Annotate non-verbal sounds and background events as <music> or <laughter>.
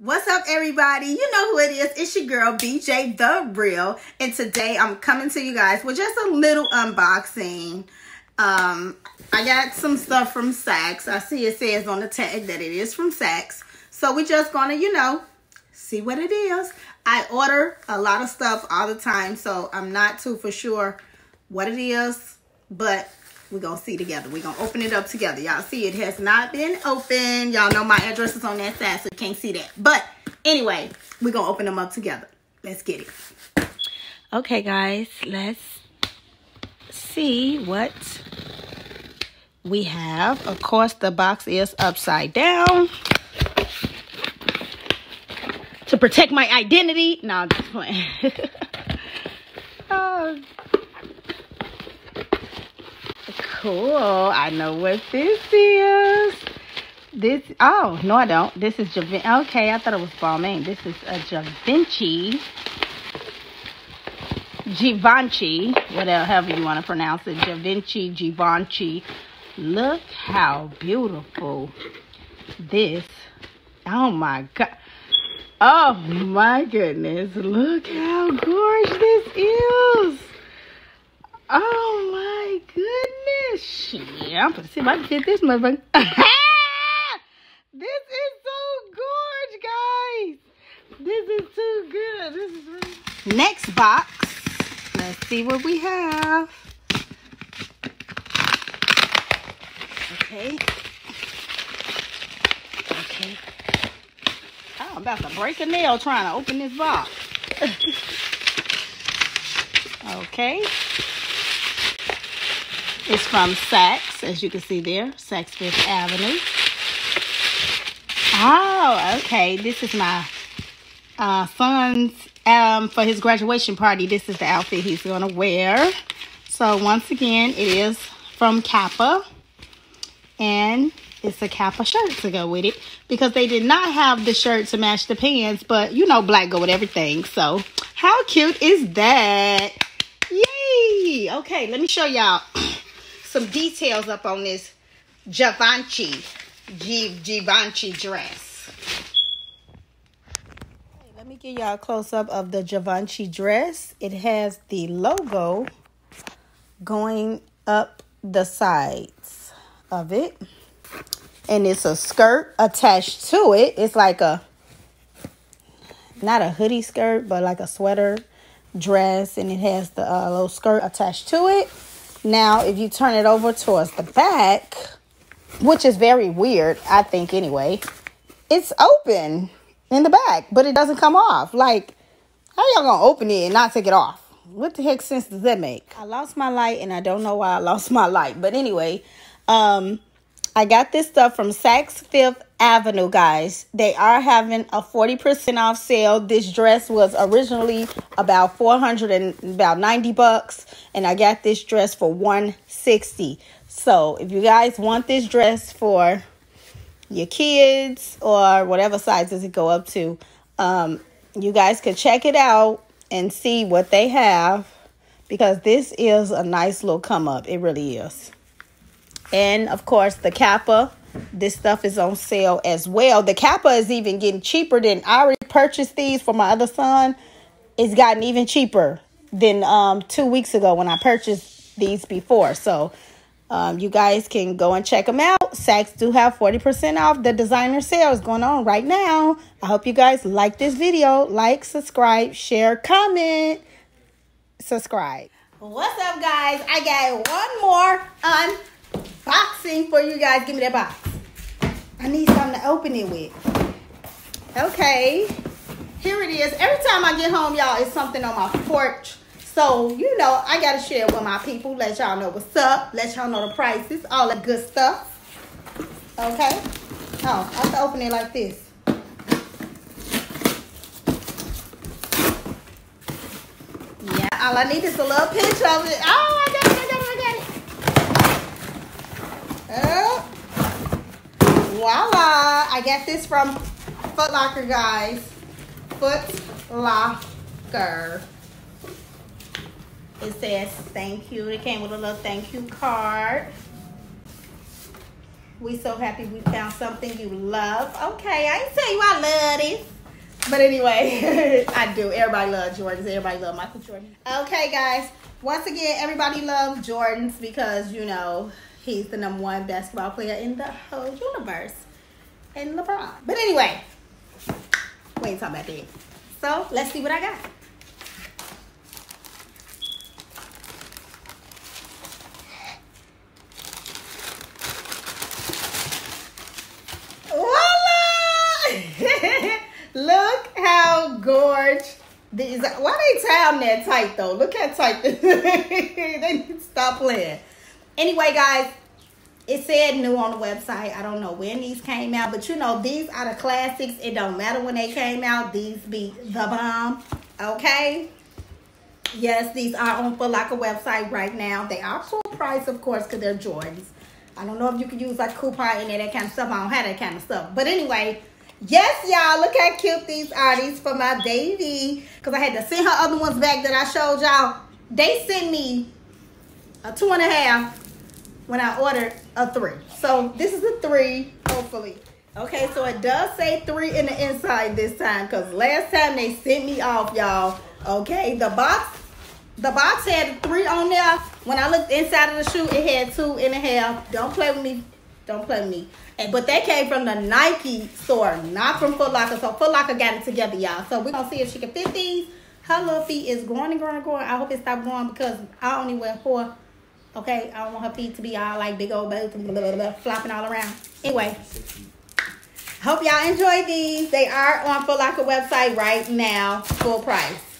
What's up, everybody? You know who it is. It's your girl, BJ The Real. And today I'm coming to you guys with just a little unboxing. Um, I got some stuff from Saks. I see it says on the tag that it is from Saks. So we're just gonna, you know, see what it is. I order a lot of stuff all the time, so I'm not too for sure what it is, but we're gonna see together. We're gonna open it up together. Y'all see it has not been open. Y'all know my address is on that side, so you can't see that. But anyway, we're gonna open them up together. Let's get it. Okay, guys, let's see what we have. Of course, the box is upside down to protect my identity. No, I'm just playing. <laughs> oh. Cool. I know what this is. This, oh, no, I don't. This is Givenchy. Okay, I thought it was Balmain. This is a Givenchy. Givenchy, whatever you want to pronounce it. Givenchy, Givenchy. Look how beautiful this. Oh my God. Oh my goodness. Look how gorgeous this is. Oh my goodness. Shit. I'm gonna see if I can get this motherfucker. <laughs> <laughs> this is so gorgeous, guys. This is too good. This is really... Next box. Let's see what we have. Okay. Okay. Oh, I'm about to break a nail trying to open this box. <laughs> okay. It's from Saks, as you can see there, Saks Fifth Avenue. Oh, okay. This is my uh, son's, um, for his graduation party. This is the outfit he's going to wear. So once again, it is from Kappa. And it's a Kappa shirt to go with it. Because they did not have the shirt to match the pants. But you know black go with everything. So how cute is that? Yay! Okay, let me show y'all some details up on this Givenchy, Givenchy dress. Okay, let me give y'all a close-up of the Givenchy dress. It has the logo going up the sides of it. And it's a skirt attached to it. It's like a, not a hoodie skirt, but like a sweater dress. And it has the uh, little skirt attached to it. Now, if you turn it over towards the back, which is very weird, I think anyway, it's open in the back, but it doesn't come off. Like, how y'all gonna open it and not take it off? What the heck sense does that make? I lost my light and I don't know why I lost my light. But anyway, um, I got this stuff from Saks Fifth Avenue, guys. They are having a 40% off sale. This dress was originally about 400 and about 90 bucks. And I got this dress for 160. So if you guys want this dress for your kids or whatever sizes it go up to, um, you guys could check it out and see what they have because this is a nice little come up. It really is. And of course, the Kappa. This stuff is on sale as well. The Kappa is even getting cheaper than I already purchased these for my other son. It's gotten even cheaper than um, two weeks ago when I purchased these before. So um, you guys can go and check them out. Saks do have 40% off. The designer sale is going on right now. I hope you guys like this video. Like, subscribe, share, comment, subscribe. What's up, guys? I got one more on boxing for you guys. Give me that box. I need something to open it with. Okay. Here it is. Every time I get home, y'all, it's something on my porch. So, you know, I got to share with my people. Let y'all know what's up. Let y'all know the prices. All that good stuff. Okay. Oh, I have to open it like this. Yeah, all I need is a little pinch of it. Oh, I got it, I got it, I got it. Oh. Voila. I got this from Foot Locker, guys. Foot Locker. It says thank you. It came with a little thank you card. We so happy we found something you love. Okay, I ain't tell you I love this. But anyway, <laughs> I do. Everybody loves Jordans. Everybody love Michael Jordan. Okay, guys. Once again, everybody loves Jordans because, you know, he's the number one basketball player in the whole universe. And LeBron. But anyway, we ain't talking about that. So, let's see what I got. <laughs> Look how gorge these. Why they tie them that tight though? Look how tight <laughs> they need to stop playing. Anyway, guys, it said new on the website. I don't know when these came out, but you know these are the classics. It don't matter when they came out. These be the bomb. Okay. Yes, these are on Foot website right now. They are full price, of course, because they're Jordans. I don't know if you can use like coupon and that kind of stuff. I don't have that kind of stuff. But anyway, Yes, y'all. Look how cute these are. These for my baby. Because I had to send her other ones back that I showed y'all. They sent me a two and a half when I ordered a three. So this is a three, hopefully. Okay, so it does say three in the inside this time. Because last time they sent me off, y'all. Okay, the box the box had three on there. When I looked inside of the shoe, it had two and a half. Don't play with me. Don't play with me. And, but they came from the Nike store, not from Foot Locker. So Foot Locker got it together, y'all. So we're going to see if she can fit these. Her little feet is growing and growing and growing. I hope it stops growing because I only wear four. Okay, I don't want her feet to be all like big old boats blah, blah, blah, flopping all around. Anyway, hope y'all enjoy these. They are on Foot Locker website right now, full price.